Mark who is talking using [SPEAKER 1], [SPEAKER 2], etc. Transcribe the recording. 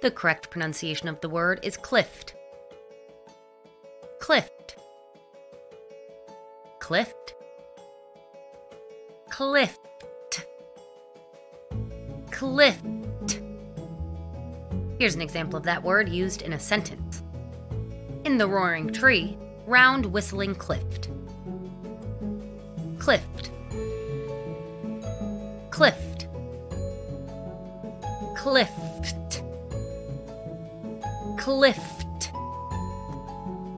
[SPEAKER 1] The correct pronunciation of the word is clift. Clift. Clift. Clift. Clift. Here's an example of that word used in a sentence. In the roaring tree, round whistling clift. Clift. Clift. Clift. Clift.